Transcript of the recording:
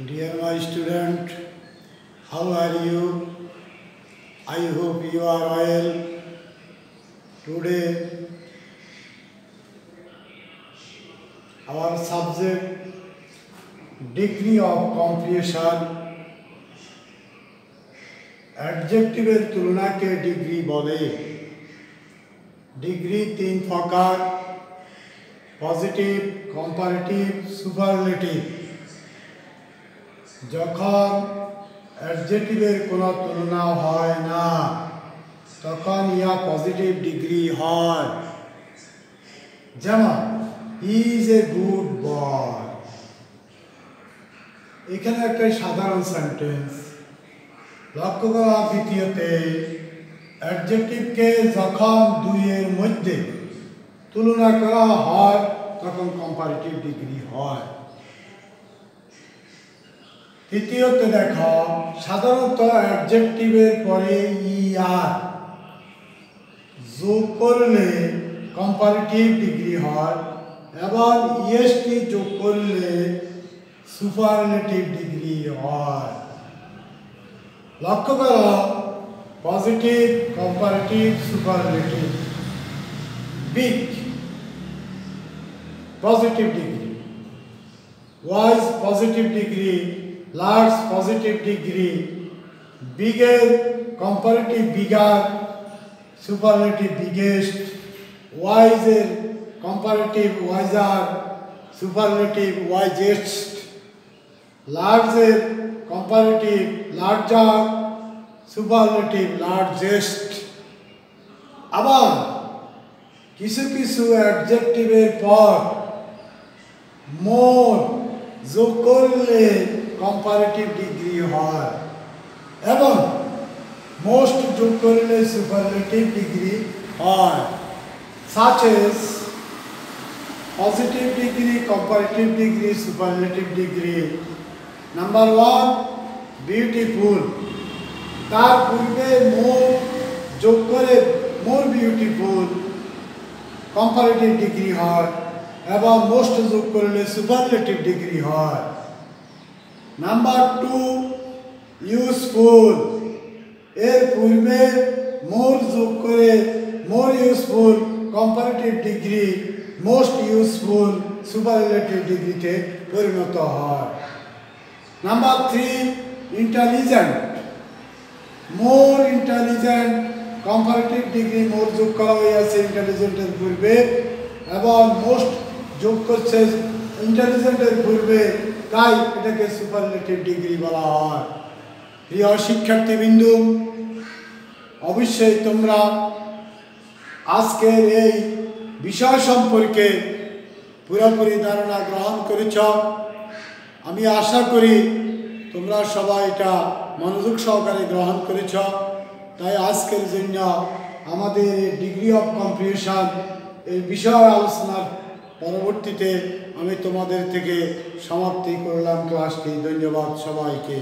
Dear my student, how are you? I hope you are well. Today, our subject degree of comprehension অ্যাডজেক্টিভের তুলনাকে degree বলে degree তিন প্রকার positive comparative superlative যখন অ্যাডজেক্টিভের কোনো তুলনা হয় না, তখন ইয়া পজিটিভ ডিগ্রি হয়। যেমন ইজ এ গুড বয় এখানে একটা সাধারণ সেন্টেন্স লক্ষ্য করা দ্বিতীয়তে অ্যাডজেক্টিভকে যখন দুইয়ের মধ্যে তুলনা করা হয়, তখন কম্পারেটিভ ডিগ্রি হয়। তৃতীয়তে দেখো, সাধারণত অ্যাডজেক্টিভের পরে ই আর যোগ করলে কম্পারেটিভ ডিগ্রি হয়, এবং ইএসটি যোগ করলে সুপারলেটিভ ডিগ্রি হয়। লক্ষ্য করো positive comparative superlative big positive degree wise positive degree large positive degree বিগের comparative bigger superlative biggest ওয়াইজের কম্পারেটিভ ওয়াইজার সুপারলেটিভ ওয়াইজেস্ট লার্জের কম্পারেটিভ লার্জার সুপারলেটিভ লার্জেস্ট আবার কিছু কিছু অ্যাডজেক্টিভের পর মোর যোগ করলে কম্পারেটিভ ডিগ্রি হয় এবং মোস্ট যোগ করলে সুপারলেটিভ ডিগ্রি হয় such as positive degree, comparative degree, superlative degree. Number one, beautiful. তার পূর্বে মোর যোগ করে মোর বিউটিফুল কম্পারেটিভ ডিগ্রি হয় এবং মোস্ট যোগ করলে সুপারলেটিভ ডিগ্রি হয়। নাম্বার টু ইউজফুল এর পূর্বে মোর যোগ করে more useful comparative degree most useful superlative ডিগ্রিতে পরিণত হয়। Number three intelligent more intelligent comparative degree more যোগ করা হয়েছে ইন্টেলিজেন্টের পূর্বে এবং মোস্ট যোগ করছে ইন্টেলিজেন্টের পূর্বে তাই এটাকে সুপারলেটিভ ডিগ্রি বলা হয়। প্রিয় শিক্ষার্থীবৃন্দু, অবশ্যই তোমরা আজকের এই বিষয় সম্পর্কে পুরোপুরি ধারণা গ্রহণ করেছ। আমি আশা করি তোমরা সবাই এটা মনোযোগ সহকারে গ্রহণ করেছ। তাই আজকের জন্য আমাদের ডিগ্রি অফ কম্পিটিশন এই বিষয় আলোচনার পরবর্তীতে আমি তোমাদের থেকে সমাপ্তি করলাম ক্লাসটি। ধন্যবাদ সবাইকে।